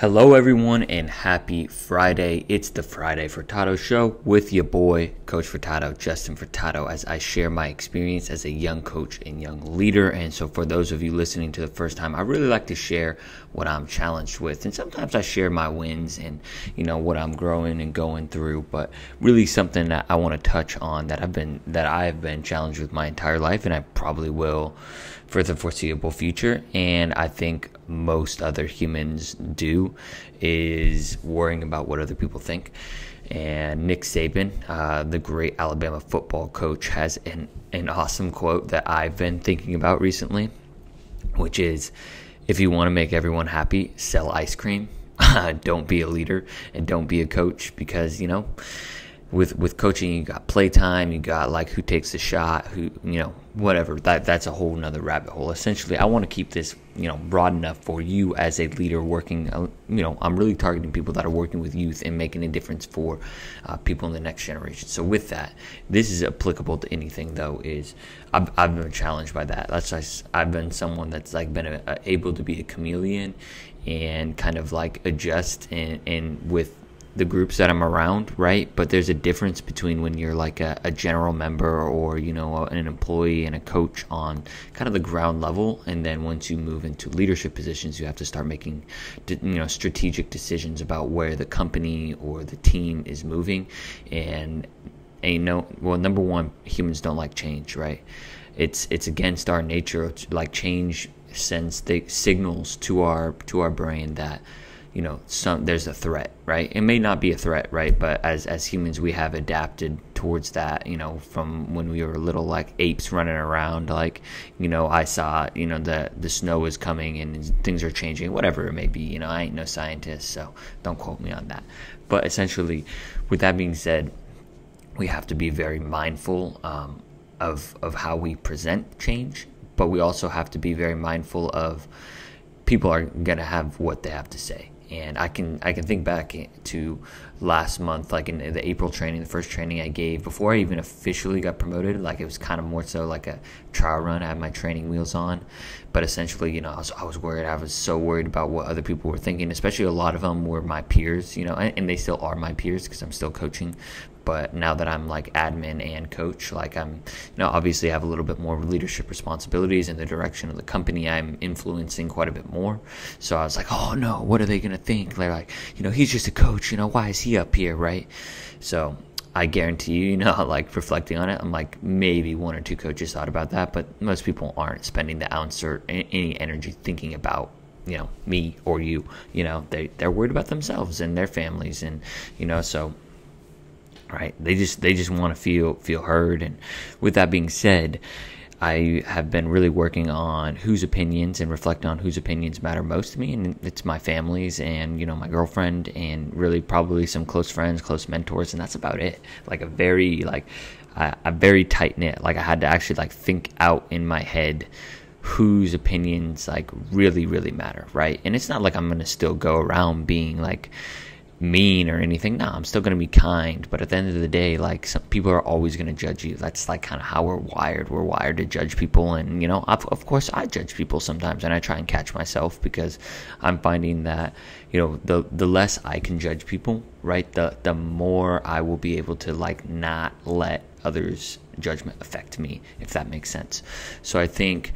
Hello, everyone, and happy Friday. It's the Friday Furtado Show with your boy, Coach Furtado, Justin Furtado, as I share my experience as a young coach and young leader. And so, for those of you listening to the first time, I really like to share what I'm challenged with. And sometimes I share my wins and, you know, what I'm growing and going through. But really, something that I want to touch on that I've been, that I have been challenged with my entire life, and I probably will for the foreseeable future. And I think most other humans do is worrying about what other people think. And Nick Saban, uh, the great Alabama football coach, has an, an awesome quote that I've been thinking about recently, which is if you want to make everyone happy, sell ice cream. don't be a leader and don't be a coach because, you know, with with coaching you got playtime you got like who takes the shot who you know whatever. That that's a whole nother rabbit hole. Essentially i want to keep this you know broad enough for you as a leader working uh, you know i'm really targeting people that are working with youth and making a difference for uh, people in the next generation. So with that this is applicable to anything though is i've, I've been challenged by that. That's just, i've been someone that's like been a, a, able to be a chameleon and kind of like adjust and, and with the groups that I'm around, right? But there's a difference between when you're like a, a, general member or, you know, an employee and a coach on kind of the ground level. And then once you move into leadership positions, you have to start making, you know, strategic decisions about where the company or the team is moving. And, and no, well, number one, humans don't like change, right? It's, it's against our nature. Like change sends the signals to our, to our brain that, you know some there's a threat right? It may not be a threat right? But as as humans we have adapted towards that you know from when we were little like apes running around like you know i saw you know the the snow is coming and things are changing whatever it may be you know i ain't no scientist so don't quote me on that. But essentially with that being said we have to be very mindful um, of of how we present change but we also have to be very mindful of people are going to have what they have to say and I can I can think back to last month, like in the April training, the first training I gave before I even officially got promoted. Like it was kind of more so like a trial run. I had my training wheels on, but essentially, you know, I was I was worried. I was so worried about what other people were thinking. Especially a lot of them were my peers, you know, and, and they still are my peers because I'm still coaching but now that I'm like admin and coach, like I'm, you know, obviously I have a little bit more leadership responsibilities in the direction of the company. I'm influencing quite a bit more. So I was like, oh no, what are they gonna think? They're like, you know, he's just a coach. You know, why is he up here, right? So I guarantee you, you know, like reflecting on it, I'm like maybe one or two coaches thought about that, but most people aren't spending the ounce or any energy thinking about you know me or you you know they they're worried about themselves and their families and you know so right? They just they just want to feel feel heard. And with that being said, I have been really working on whose opinions and reflect on whose opinions matter most to me, and it's my family's and you know my girlfriend and really probably some close friends, close mentors, and that's about it. Like a very like a, a very tight knit. Like I had to actually like think out in my head whose opinions like really really matter, right? And it's not like I'm gonna still go around being like mean or anything. No, I'm still going to be kind. But at the end of the day, like some people are always going to judge you. That's like kind of how we're wired. We're wired to judge people. And, you know, of, of course I judge people sometimes and I try and catch myself because I'm finding that, you know, the, the less I can judge people, right, the, the more I will be able to like not let others judgment affect me if that makes sense. So i think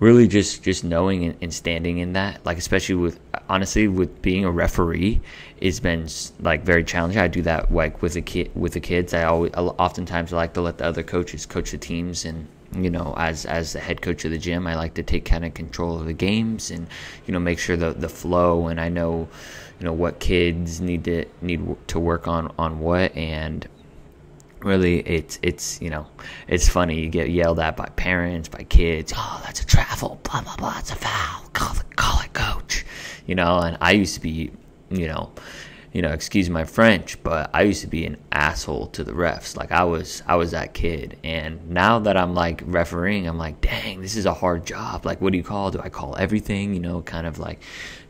really just just knowing and, and, standing in that like especially with honestly with being a referee it's been like very challenging. I do that like with the kid with the kids. I always oftentimes I like to let the other coaches coach the teams and you know as as the head coach of the gym i like to take kind of control of the games and you know make sure the the flow and i know you know what kids need to need to work on on what and really it's it's you know it's funny. You get yelled at by parents by kids. Oh that's a travel blah blah blah it's a foul. Call it call it coach. You know and i used to be you know you know excuse my french but i used to be an asshole to the refs. Like i was i was that kid. And now that i'm like refereeing i'm like dang this is a hard job. Like what do you call? Do i call everything? You know kind of like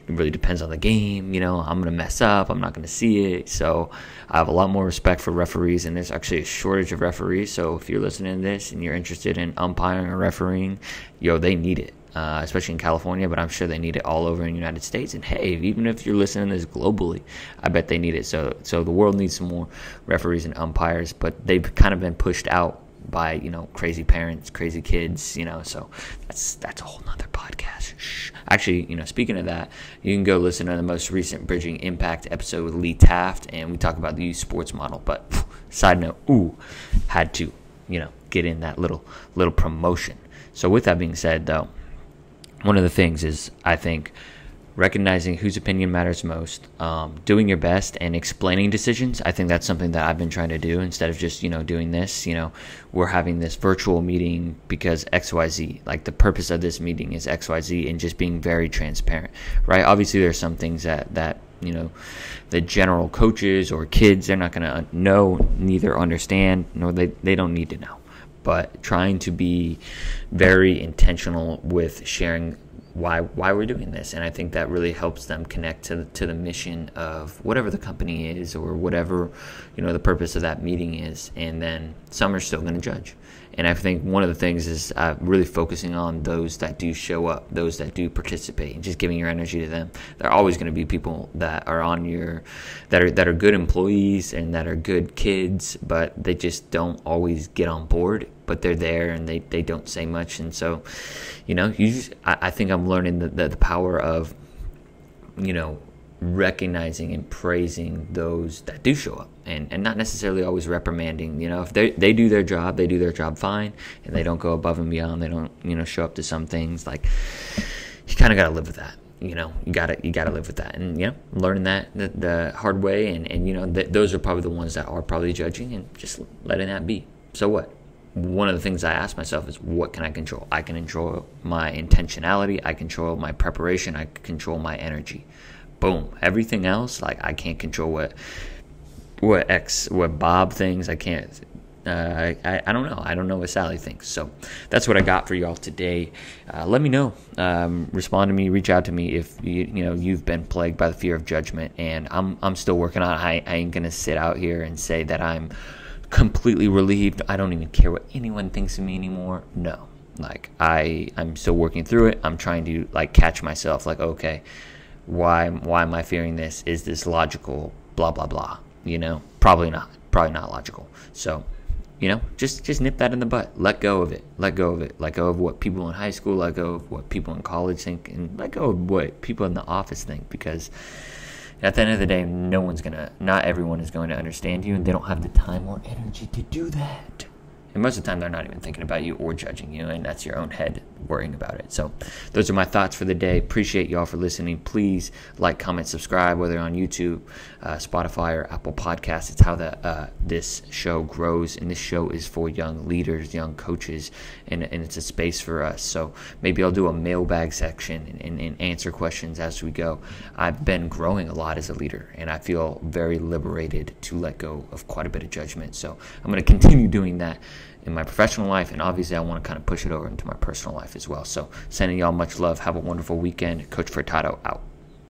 it really depends on the game. You know, I'm going to mess up. I'm not going to see it. So I have a lot more respect for referees, and there's actually a shortage of referees. So if you're listening to this and you're interested in umpiring or refereeing, yo, they need it. uh, especially in California, but I'm sure they need it all over in the United States. And hey, even if you're listening to this globally, I bet they need it. So, so the world needs some more referees and umpires, but they've kind of been pushed out by you know crazy parents, crazy kids. You know, so that's that's a whole nother podcast. Shh. Actually, you know, speaking of that, you can go listen to the most recent Bridging Impact episode with Lee Taft, and we talk about the youth sports model. But phew, side note, ooh, had to you know get in that little little promotion. So with that being said, though one of the things is I think recognizing whose opinion matters most, um, doing your best, and explaining decisions. I think that's something that I've been trying to do instead of just you know doing this. You know, we're having this virtual meeting because X Y Z. Like the purpose of this meeting is X Y Z, and just being very transparent, right? Obviously, there's some things that that you know the general coaches or kids they're not going to know, neither understand, nor they they don't need to know but trying to be very intentional with sharing why why we're doing this. And i think that really helps them connect to to the mission of whatever the company is or whatever you know the purpose of that meeting is. And then some are still going to judge and I think one of the things is uh, really focusing on those that do show up, those that do participate, and just giving your energy to them. There are always going to be people that are on your that are that are good employees and that are good kids, but they just don't always get on board. But they're there and they, they don't say much, and so you know, you just, I, I think I'm learning the, the, the power of you know recognizing and praising those that do show up and, and not necessarily always reprimanding you know if they, they do their job they do their job fine and they don't go above and beyond they don't you know show up to some things like you kind of got to live with that you know you got to you got to live with that. And you know learning that the, the hard way and and you know th- those are probably the ones that are probably judging and just letting that be. So what? One of the things I ask myself is what can I control? I can control my intentionality, I control my preparation, I control my energy boom. Everything else, like I can't control what what X what Bob thinks. I can't. Uh, I, I don't know. I don't know what Sally thinks. So that's what I got for y'all today. Uh, let me know. Um, respond to me. Reach out to me if you you know you've been plagued by the fear of judgment. And I'm I'm still working on. It. I I ain't gonna sit out here and say that I'm completely relieved. I don't even care what anyone thinks of me anymore. No. Like I I'm still working through it. I'm trying to like catch myself. Like okay why why am I fearing this? Is this logical? Blah blah blah. You know, probably not. Probably not logical. So, you know, just just nip that in the butt. Let go of it. Let go of it. Let go of what people in high school. Let go of what people in college think, and let go of what people in the office think. Because at the end of the day, no one's gonna. Not everyone is going to understand you, and they don't have the time or energy to do that. And most of the time, they're not even thinking about you or judging you, and that's your own head worrying about it. So, those are my thoughts for the day. Appreciate y'all for listening. Please like, comment, subscribe, whether on YouTube, uh, Spotify, or Apple Podcasts. It's how the, uh, this show grows, and this show is for young leaders, young coaches, and, and it's a space for us. So, maybe I'll do a mailbag section and, and, and answer questions as we go. I've been growing a lot as a leader, and I feel very liberated to let go of quite a bit of judgment. So, I'm going to continue doing that in my professional life, and obviously I want to kind of push it over into my personal life as well. So, sending y'all much love. Have a wonderful weekend. Coach Furtado out.